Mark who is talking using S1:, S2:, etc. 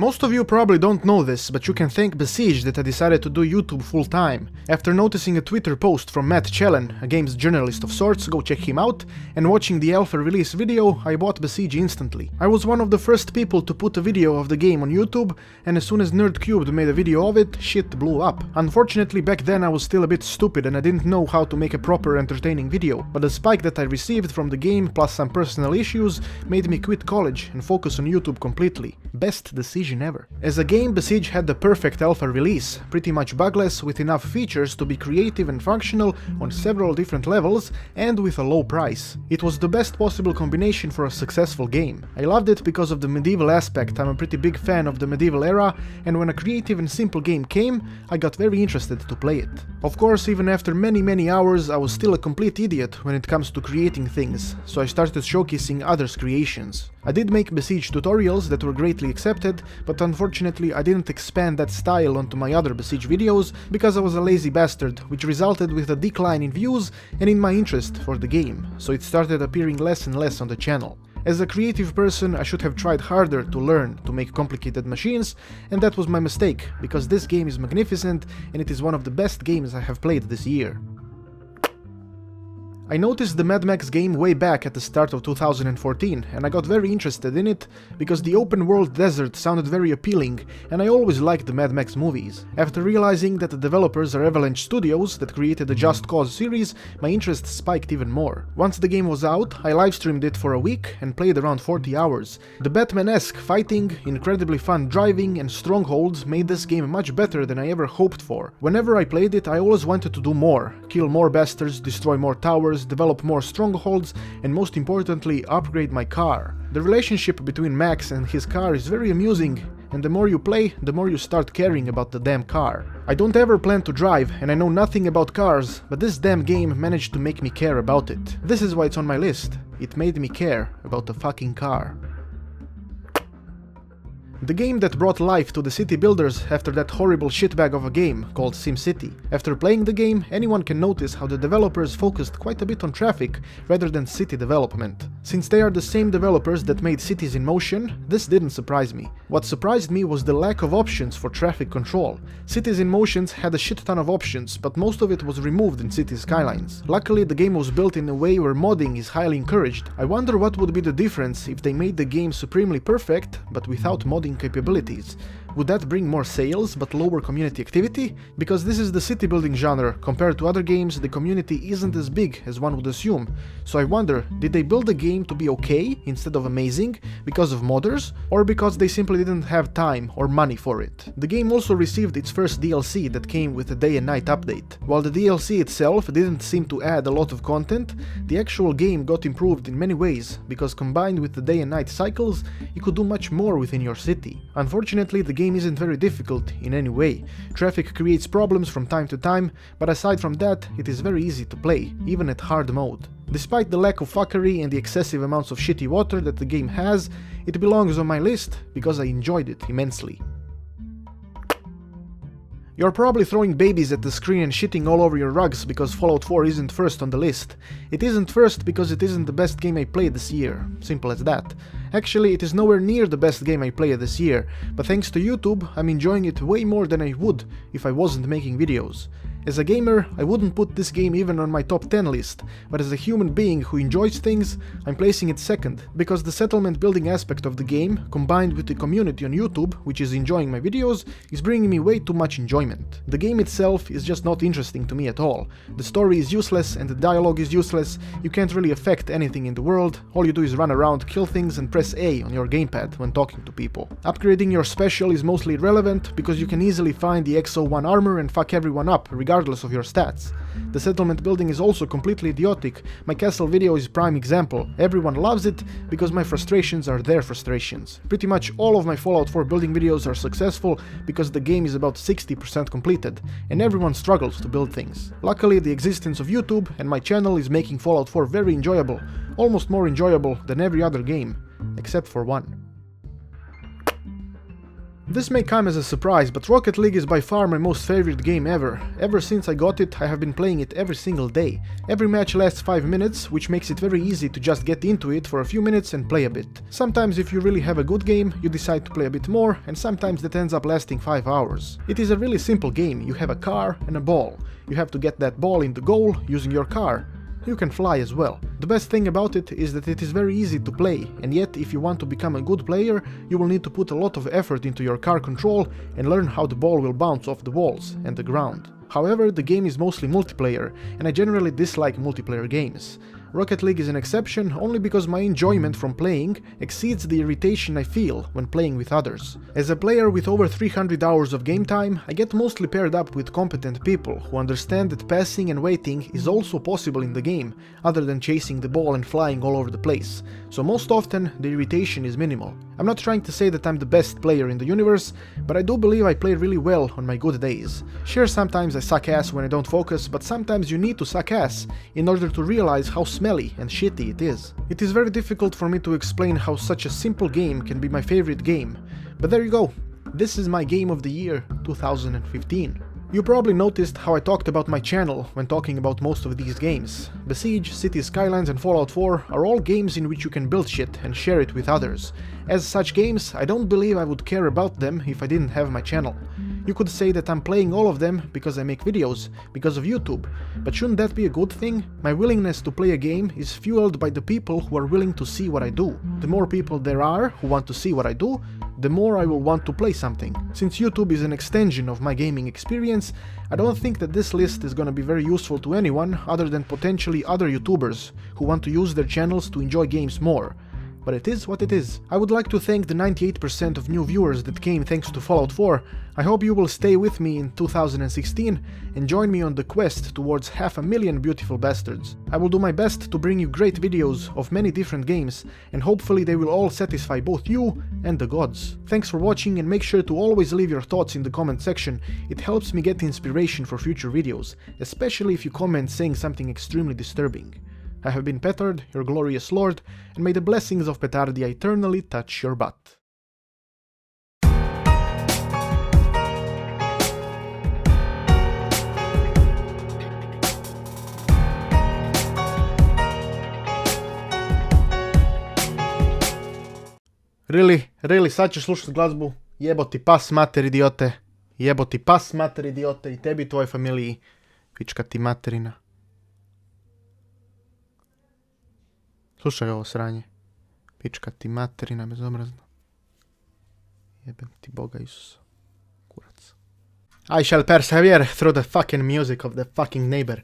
S1: Most of you probably don't know this, but you can thank Besiege that I decided to do YouTube full time. After noticing a Twitter post from Matt Chellan, a games journalist of sorts, go check him out, and watching the alpha release video, I bought Besiege instantly. I was one of the first people to put a video of the game on YouTube, and as soon as Nerdcubed made a video of it, shit blew up. Unfortunately, back then I was still a bit stupid and I didn't know how to make a proper entertaining video, but the spike that I received from the game plus some personal issues made me quit college and focus on YouTube completely. Best decision ever. As a game, Besiege had the perfect alpha release, pretty much bugless with enough features to be creative and functional on several different levels and with a low price. It was the best possible combination for a successful game. I loved it because of the medieval aspect, I'm a pretty big fan of the medieval era, and when a creative and simple game came, I got very interested to play it. Of course, even after many many hours, I was still a complete idiot when it comes to creating things, so I started showcasing others' creations. I did make Besiege tutorials that were greatly accepted, but unfortunately I didn't expand that style onto my other Besiege videos because I was a lazy bastard, which resulted with a decline in views and in my interest for the game, so it started appearing less and less on the channel. As a creative person, I should have tried harder to learn to make complicated machines, and that was my mistake, because this game is magnificent and it is one of the best games I have played this year. I noticed the Mad Max game way back at the start of 2014 and I got very interested in it because the open world desert sounded very appealing and I always liked the Mad Max movies. After realizing that the developers are Avalanche Studios that created the Just Cause series, my interest spiked even more. Once the game was out, I livestreamed it for a week and played around 40 hours. The Batman-esque fighting, incredibly fun driving and strongholds made this game much better than I ever hoped for. Whenever I played it I always wanted to do more, kill more bastards, destroy more towers, develop more strongholds, and most importantly, upgrade my car. The relationship between Max and his car is very amusing, and the more you play, the more you start caring about the damn car. I don't ever plan to drive, and I know nothing about cars, but this damn game managed to make me care about it. This is why it's on my list. It made me care about the fucking car. The game that brought life to the city builders after that horrible shitbag of a game called SimCity. After playing the game, anyone can notice how the developers focused quite a bit on traffic rather than city development. Since they are the same developers that made Cities in Motion, this didn't surprise me. What surprised me was the lack of options for traffic control. Cities in Motions had a shit ton of options, but most of it was removed in City Skylines. Luckily, the game was built in a way where modding is highly encouraged. I wonder what would be the difference if they made the game supremely perfect, but without modding capabilities. Would that bring more sales but lower community activity? Because this is the city building genre, compared to other games the community isn't as big as one would assume. So I wonder, did they build the game to be okay instead of amazing because of modders, or because they simply didn't have time or money for it? The game also received its first DLC that came with a day and night update. While the DLC itself didn't seem to add a lot of content, the actual game got improved in many ways, because combined with the day and night cycles, you could do much more within your city. Unfortunately, the game isn't very difficult in any way. Traffic creates problems from time to time, but aside from that, it is very easy to play, even at hard mode. Despite the lack of fuckery and the excessive amounts of shitty water that the game has, it belongs on my list because I enjoyed it immensely. You're probably throwing babies at the screen and shitting all over your rugs because Fallout 4 isn't first on the list. It isn't first because it isn't the best game I played this year. Simple as that. Actually, it is nowhere near the best game I played this year, but thanks to YouTube, I'm enjoying it way more than I would if I wasn't making videos. As a gamer, I wouldn't put this game even on my top 10 list, but as a human being who enjoys things, I'm placing it second, because the settlement building aspect of the game, combined with the community on YouTube, which is enjoying my videos, is bringing me way too much enjoyment. The game itself is just not interesting to me at all. The story is useless and the dialogue is useless, you can't really affect anything in the world, all you do is run around, kill things and press A on your gamepad when talking to people. Upgrading your special is mostly irrelevant, because you can easily find the X-01 armor and fuck everyone up, regardless of your stats. The settlement building is also completely idiotic, my castle video is prime example, everyone loves it because my frustrations are their frustrations. Pretty much all of my Fallout 4 building videos are successful because the game is about 60% completed, and everyone struggles to build things. Luckily the existence of YouTube and my channel is making Fallout 4 very enjoyable, almost more enjoyable than every other game, except for one. This may come as a surprise, but Rocket League is by far my most favorite game ever. Ever since I got it, I have been playing it every single day. Every match lasts 5 minutes, which makes it very easy to just get into it for a few minutes and play a bit. Sometimes if you really have a good game, you decide to play a bit more, and sometimes that ends up lasting 5 hours. It is a really simple game, you have a car and a ball. You have to get that ball into goal using your car. You can fly as well. The best thing about it is that it is very easy to play, and yet if you want to become a good player, you will need to put a lot of effort into your car control and learn how the ball will bounce off the walls and the ground. However, the game is mostly multiplayer, and I generally dislike multiplayer games. Rocket League is an exception only because my enjoyment from playing exceeds the irritation I feel when playing with others. As a player with over 300 hours of game time, I get mostly paired up with competent people who understand that passing and waiting is also possible in the game, other than chasing the ball and flying all over the place, so most often the irritation is minimal. I'm not trying to say that I'm the best player in the universe, but I do believe I play really well on my good days. Sure, sometimes I suck ass when I don't focus, but sometimes you need to suck ass in order to realize how smelly and shitty it is. It is very difficult for me to explain how such a simple game can be my favorite game, but there you go. This is my game of the year 2015. You probably noticed how I talked about my channel when talking about most of these games. Besiege, City Skylines and Fallout 4 are all games in which you can build shit and share it with others. As such games, I don't believe I would care about them if I didn't have my channel. You could say that I'm playing all of them because I make videos, because of YouTube, but shouldn't that be a good thing? My willingness to play a game is fueled by the people who are willing to see what I do. The more people there are who want to see what I do, the more I will want to play something. Since YouTube is an extension of my gaming experience, I don't think that this list is gonna be very useful to anyone other than potentially other YouTubers who want to use their channels to enjoy games more but it is what it is. I would like to thank the 98% of new viewers that came thanks to Fallout 4. I hope you will stay with me in 2016 and join me on the quest towards half a million beautiful bastards. I will do my best to bring you great videos of many different games, and hopefully they will all satisfy both you and the gods. Thanks for watching and make sure to always leave your thoughts in the comment section, it helps me get inspiration for future videos, especially if you comment saying something extremely disturbing. I have been Petard, your glorious lord, and may the blessings of Petardia eternally touch your butt. Really, really, sad ćeš slušat glazbu? Jebo ti pas mater idiote. Jebo ti pas mater idiote i tebi tvoj familiji. Pička ti materina. Slušaj ovo sranje. Pička ti materina bezobrazna. Jebem ti Boga Isusa. Kurac. I shall persevere through the fucking music of the fucking neighbor.